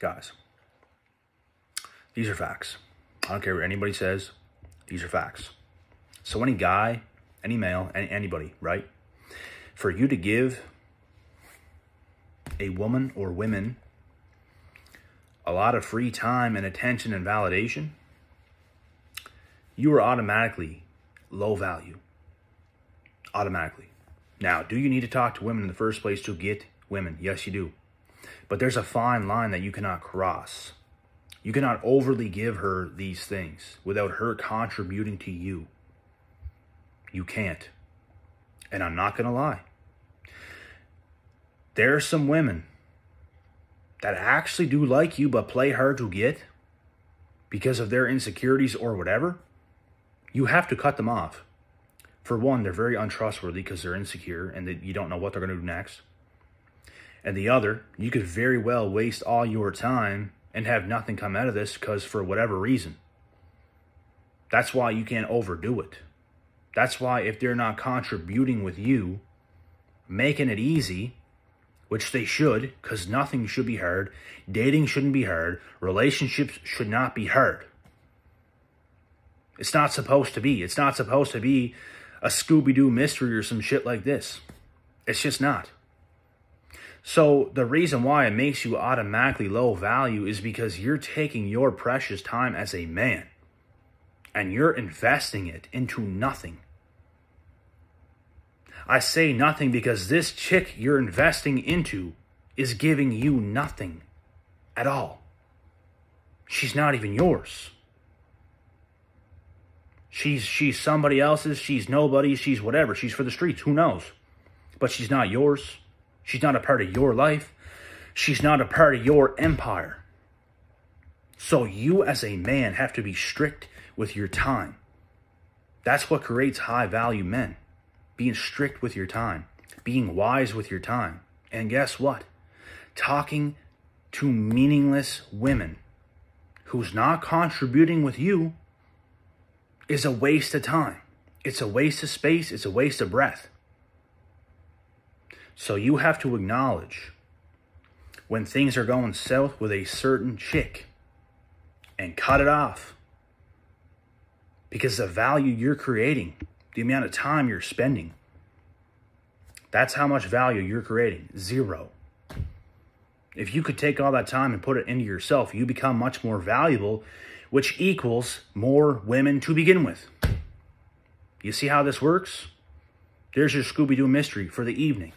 Guys, these are facts. I don't care what anybody says. These are facts. So any guy, any male, any, anybody, right? For you to give a woman or women a lot of free time and attention and validation, you are automatically low value. Automatically. Now, do you need to talk to women in the first place to get women? Yes, you do. But there's a fine line that you cannot cross. You cannot overly give her these things without her contributing to you. You can't. And I'm not going to lie. There are some women that actually do like you but play hard to get because of their insecurities or whatever. You have to cut them off. For one, they're very untrustworthy because they're insecure and that you don't know what they're going to do next. And the other, you could very well waste all your time and have nothing come out of this because for whatever reason. That's why you can't overdo it. That's why if they're not contributing with you, making it easy, which they should, because nothing should be hard, dating shouldn't be hard, relationships should not be hard. It's not supposed to be. It's not supposed to be a Scooby Doo mystery or some shit like this. It's just not. So the reason why it makes you automatically low value is because you're taking your precious time as a man and you're investing it into nothing. I say nothing because this chick you're investing into is giving you nothing at all. She's not even yours. She's she's somebody else's, she's nobody, she's whatever, she's for the streets, who knows? But she's not yours. She's not a part of your life. She's not a part of your empire. So you as a man have to be strict with your time. That's what creates high value men. Being strict with your time, being wise with your time. And guess what? Talking to meaningless women who's not contributing with you is a waste of time. It's a waste of space. It's a waste of breath. So you have to acknowledge when things are going south with a certain chick and cut it off. Because the value you're creating, the amount of time you're spending, that's how much value you're creating. Zero. If you could take all that time and put it into yourself, you become much more valuable, which equals more women to begin with. You see how this works? There's your Scooby Doo mystery for the evening.